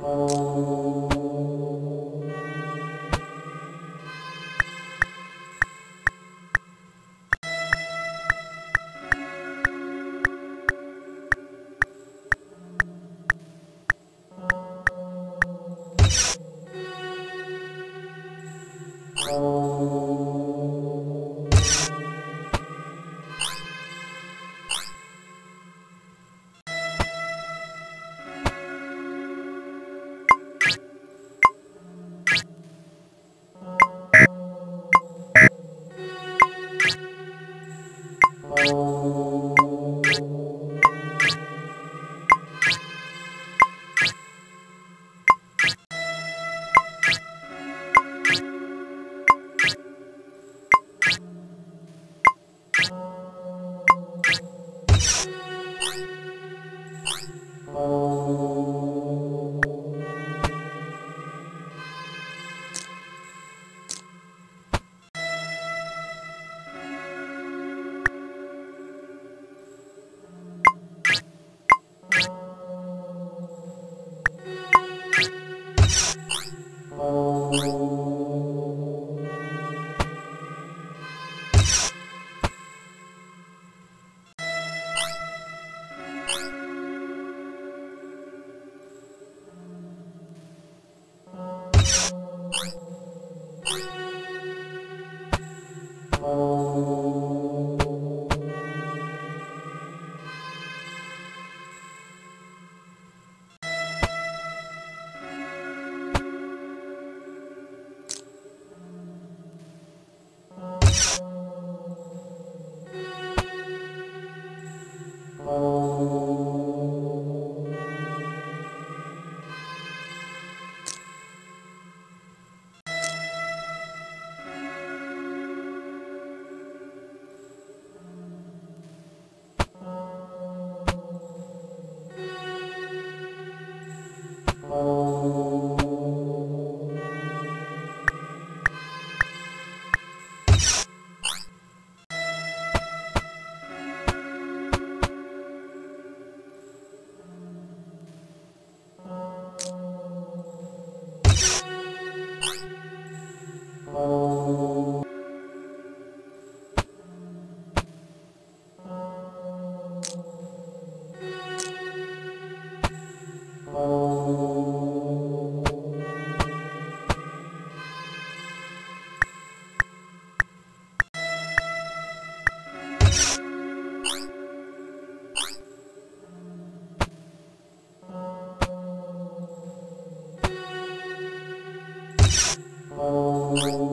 Oh. Oh. Oh.